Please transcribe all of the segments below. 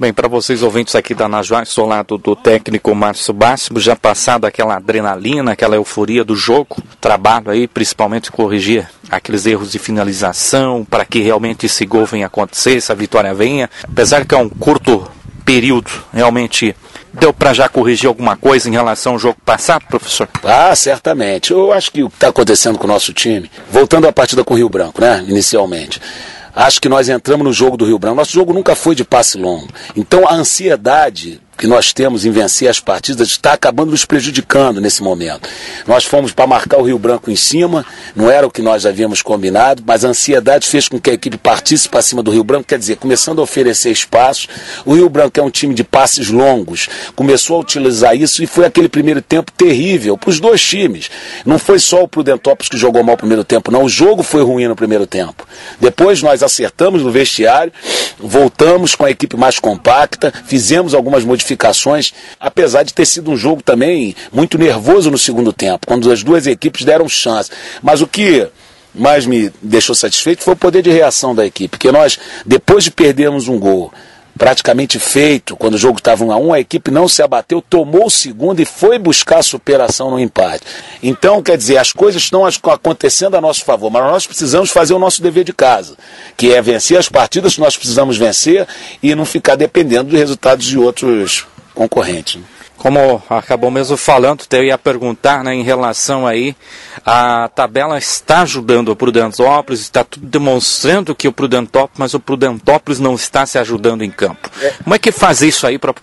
Bem, para vocês ouvintes aqui da Najuá, sou lado do técnico Márcio Bássimo, já passado aquela adrenalina, aquela euforia do jogo, trabalho aí, principalmente corrigir aqueles erros de finalização, para que realmente esse gol venha acontecer, essa vitória venha. Apesar que é um curto período, realmente deu para já corrigir alguma coisa em relação ao jogo passado, professor? Ah, certamente. Eu acho que o que está acontecendo com o nosso time, voltando à partida com o Rio Branco, né, inicialmente, Acho que nós entramos no jogo do Rio Branco. Nosso jogo nunca foi de passe longo. Então a ansiedade que nós temos em vencer as partidas está acabando nos prejudicando nesse momento. Nós fomos para marcar o Rio Branco em cima, não era o que nós havíamos combinado, mas a ansiedade fez com que a equipe partisse para cima do Rio Branco, quer dizer, começando a oferecer espaços. O Rio Branco é um time de passes longos, começou a utilizar isso e foi aquele primeiro tempo terrível para os dois times. Não foi só o Prudentópolis que jogou mal no primeiro tempo, não. O jogo foi ruim no primeiro tempo. Depois nós acertamos no vestiário, voltamos com a equipe mais compacta, fizemos algumas modificações modificações, apesar de ter sido um jogo também muito nervoso no segundo tempo, quando as duas equipes deram chance. Mas o que mais me deixou satisfeito foi o poder de reação da equipe, porque nós, depois de perdermos um gol, praticamente feito, quando o jogo estava 1 a 1 a equipe não se abateu, tomou o segundo e foi buscar a superação no empate. Então, quer dizer, as coisas estão acontecendo a nosso favor, mas nós precisamos fazer o nosso dever de casa, que é vencer as partidas que nós precisamos vencer e não ficar dependendo dos resultados de outros concorrentes. Como acabou mesmo falando, eu ia perguntar né, em relação aí, a tabela está ajudando o Prudentópolis, está tudo demonstrando que o Prudentópolis, mas o Prudentópolis não está se ajudando em campo. É. Como é que faz isso aí para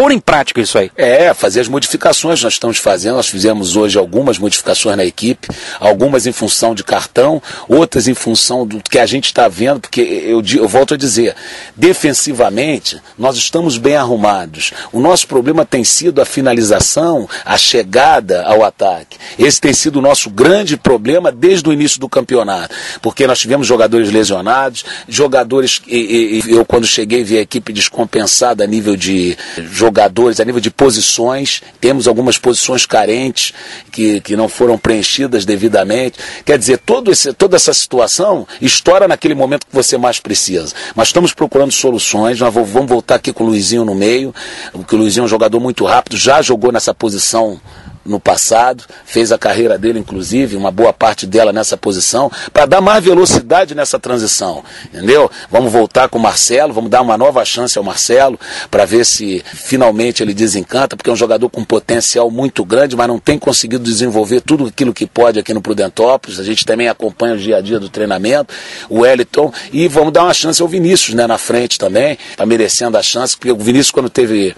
pôr em prática isso aí? É, fazer as modificações nós estamos fazendo. Nós fizemos hoje algumas modificações na equipe, algumas em função de cartão, outras em função do que a gente está vendo, porque eu, eu volto a dizer, defensivamente nós estamos bem arrumados. O nosso problema tem sido a finalização, a chegada ao ataque. Esse tem sido o nosso grande problema desde o início do campeonato, porque nós tivemos jogadores lesionados, jogadores, e, e, eu quando cheguei vi a equipe descompensada a nível de jogadores jogadores, a nível de posições, temos algumas posições carentes que, que não foram preenchidas devidamente. Quer dizer, todo esse, toda essa situação estoura naquele momento que você mais precisa. Mas estamos procurando soluções, nós vamos voltar aqui com o Luizinho no meio, porque o Luizinho é um jogador muito rápido, já jogou nessa posição no passado, fez a carreira dele, inclusive, uma boa parte dela nessa posição, para dar mais velocidade nessa transição, entendeu? Vamos voltar com o Marcelo, vamos dar uma nova chance ao Marcelo, para ver se finalmente ele desencanta, porque é um jogador com potencial muito grande, mas não tem conseguido desenvolver tudo aquilo que pode aqui no Prudentópolis, a gente também acompanha o dia a dia do treinamento, o Wellington, e vamos dar uma chance ao Vinícius, né, na frente também, está merecendo a chance, porque o Vinícius quando teve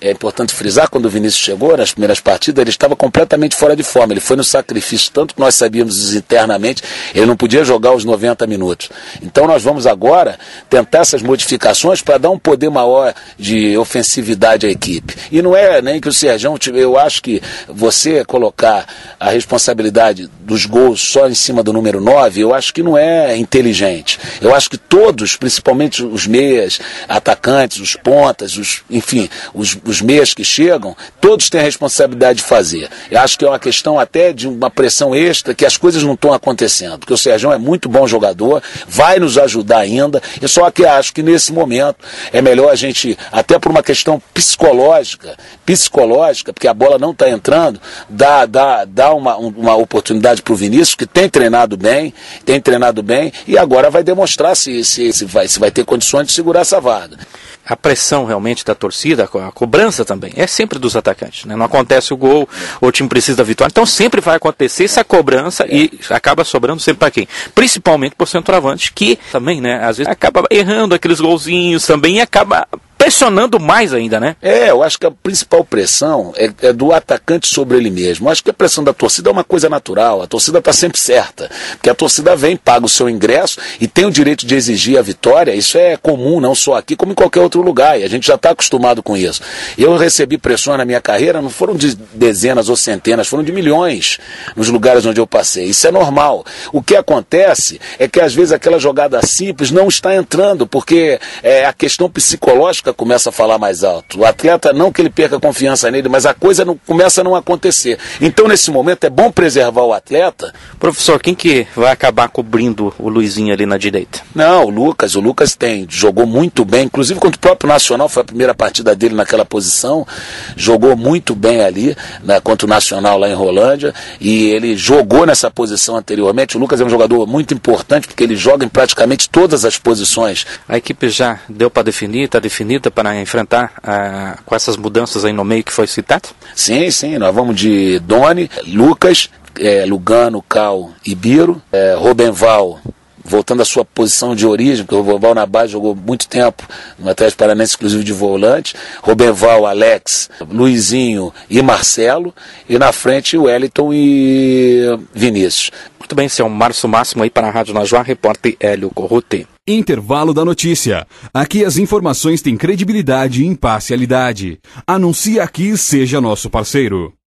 é importante frisar, quando o Vinícius chegou nas primeiras partidas, ele estava completamente fora de forma. Ele foi no sacrifício, tanto que nós sabíamos internamente, ele não podia jogar os 90 minutos. Então nós vamos agora tentar essas modificações para dar um poder maior de ofensividade à equipe. E não é nem que o Sérgio, eu acho que você colocar a responsabilidade dos gols só em cima do número 9, eu acho que não é inteligente. Eu acho que todos, principalmente os meias, atacantes, os pontas, os, enfim, os os meias que chegam, todos têm a responsabilidade de fazer. Eu acho que é uma questão até de uma pressão extra, que as coisas não estão acontecendo, porque o Sérgio é muito bom jogador, vai nos ajudar ainda, e só que acho que nesse momento é melhor a gente, até por uma questão psicológica, psicológica, porque a bola não está entrando, dar dá, dá uma, uma oportunidade para o Vinícius, que tem treinado bem, tem treinado bem, e agora vai demonstrar se, se, se, vai, se vai ter condições de segurar essa vaga a pressão realmente da torcida, a cobrança também, é sempre dos atacantes. Né? Não acontece o gol, o time precisa da vitória. Então sempre vai acontecer essa cobrança e acaba sobrando sempre para quem? Principalmente por centroavante, que também, né, às vezes acaba errando aqueles golzinhos também e acaba pressionando mais ainda, né? É, eu acho que a principal pressão é, é, do atacante sobre ele mesmo. Eu acho que a pressão da torcida é uma coisa natural. A torcida está sempre certa. Porque a torcida vem, paga o seu ingresso e tem o direito de exigir a vitória. Isso é comum, não só aqui, como em qualquer outro lugar. E a gente já está acostumado com isso. Eu recebi pressões na minha carreira, não foram de dezenas ou centenas, foram de milhões nos lugares onde eu passei. Isso é normal. O que acontece é que às vezes aquela jogada simples não está entrando, porque é, a questão psicológica tática começa a falar mais alto. O atleta, não que ele perca confiança nele, mas a coisa não, começa a não acontecer. Então, nesse momento, é bom preservar o atleta. Professor, quem que vai acabar cobrindo o Luizinho ali na direita? Não, o Lucas. O Lucas tem, jogou muito bem, inclusive contra o próprio Nacional, foi a primeira partida dele naquela posição. Jogou muito bem ali, né, contra o Nacional lá em Rolândia. E ele jogou nessa posição anteriormente. O Lucas é um jogador muito importante, porque ele joga em praticamente todas as posições. A equipe já deu para definir, está para enfrentar ah, com essas mudanças aí no meio que foi citado? Sim, sim, nós vamos de Doni, Lucas, é, Lugano, Cal e Biro, é, Robenval, voltando à sua posição de origem, porque o base jogou muito tempo no Atlético Paranense, inclusive de volante, Robenval, Alex, Luizinho e Marcelo, e na frente Wellington e Vinícius. Muito bem, esse é o Márcio Máximo aí para a Rádio Najuá, repórter Hélio Corrute. Intervalo da notícia. Aqui as informações têm credibilidade e imparcialidade. Anuncie aqui seja nosso parceiro.